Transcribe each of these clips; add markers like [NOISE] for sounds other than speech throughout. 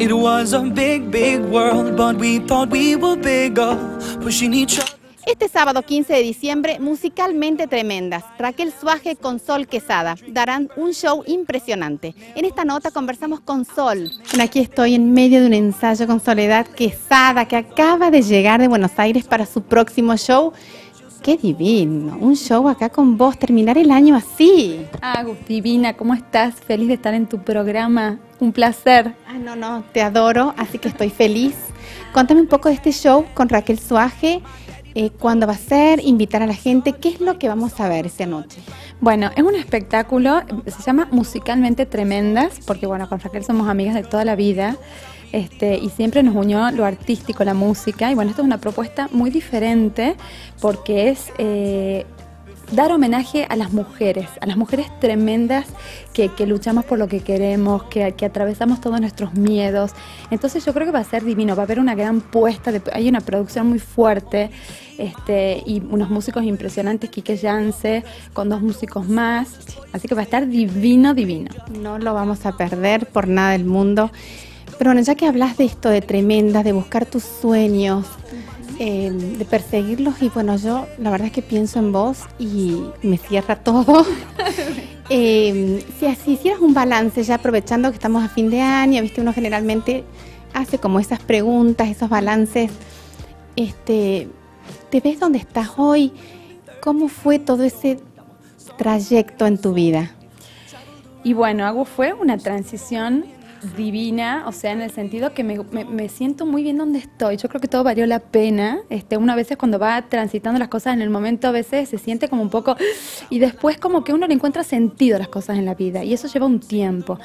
It was a big, big world, but we thought we were bigger, pushing each other. Este sábado 15 de diciembre, musicalmente tremendas, Raquel Suaje con Sol Quesada darán un show impresionante. En esta nota conversamos con Sol. Bueno, aquí estoy en medio de un ensayo con Soledad Quesada, que acaba de llegar de Buenos Aires para su próximo show. Qué divino, un show acá con vos, terminar el año así. Agus, divina, ¿cómo estás? Feliz de estar en tu programa, un placer. Ah, no, no, te adoro, así que estoy feliz. Cuéntame un poco de este show con Raquel Suaje eh, cuándo va a ser, invitar a la gente, qué es lo que vamos a ver esta noche. Bueno, es un espectáculo, se llama Musicalmente Tremendas, porque bueno, con Raquel somos amigas de toda la vida. Este, y siempre nos unió lo artístico, la música. Y bueno, esto es una propuesta muy diferente porque es eh, dar homenaje a las mujeres, a las mujeres tremendas que, luchamos por lo que queremos, que, atravesamos todos nuestros miedos. Entonces yo creo que va a ser divino, va a haber una gran puesta, de, hay una producción muy fuerte este, y unos músicos impresionantes, Quique Yance, con dos músicos más. Así que va a estar divino, divino. No lo vamos a perder por nada del mundo. Pero bueno, ya que hablas de esto, de tremendas, de buscar tus sueños, eh, de perseguirlos y bueno, yo la verdad es que pienso en vos y me cierra todo. [LAUGHS] eh, si así hicieras un balance, ya aprovechando que estamos a fin de año, viste, uno generalmente hace como esas preguntas, esos balances, este, ¿te ves dónde estás hoy? ¿Cómo fue todo ese trayecto en tu vida? Y bueno, hago fue una transición divina, o sea, en el sentido que me, siento muy bien donde estoy. Yo creo que todo valió la pena. Este, una vez cuando va transitando las cosas en el momento, a veces se siente como un poco... Y después como que uno le encuentra sentido a las cosas en la vida. Y eso lleva un tiempo.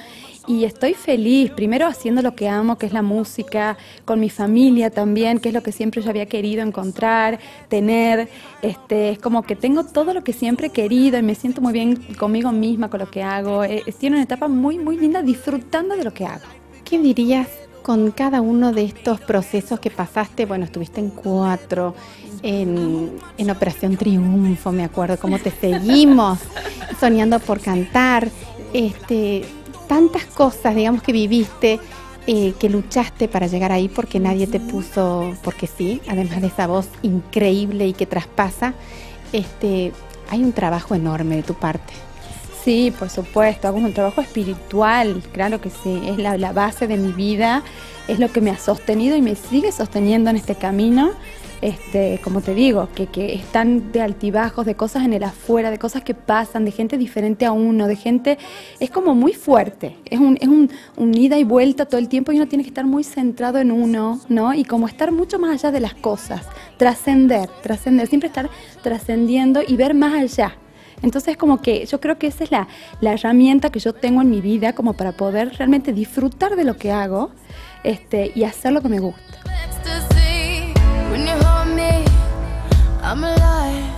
Y estoy feliz, primero haciendo lo que amo, que es la música, con mi familia también, que es lo que siempre yo había querido encontrar, tener. Este, es como que tengo todo lo que siempre he querido y me siento muy bien conmigo misma con lo que hago. Eh, estoy en una etapa muy, muy linda disfrutando de lo que hago. ¿Qué dirías con cada uno de estos procesos que pasaste? Bueno, estuviste en cuatro, en, en Operación Triunfo, me acuerdo, cómo te seguimos [LAUGHS] soñando por cantar. Este, tantas cosas, digamos, que viviste, eh, que luchaste para llegar ahí porque nadie te puso, porque sí, además de esa voz increíble y que traspasa, este, hay un trabajo enorme de tu parte. Sí, por supuesto, hago un trabajo espiritual, claro que sí, es la, la base de mi vida, es lo que me ha sostenido y me sigue sosteniendo en este camino este, como te digo, que, que, están de altibajos, de cosas en el afuera, de cosas que pasan, de gente diferente a uno, de gente, es como muy fuerte, es un, es un, un ida y vuelta todo el tiempo y uno tiene que estar muy centrado en uno, ¿no? Y como estar mucho más allá de las cosas, trascender, trascender, siempre estar trascendiendo y ver más allá, entonces como que yo creo que esa es la, la, herramienta que yo tengo en mi vida como para poder realmente disfrutar de lo que hago este, y hacer lo que me gusta. I'm alive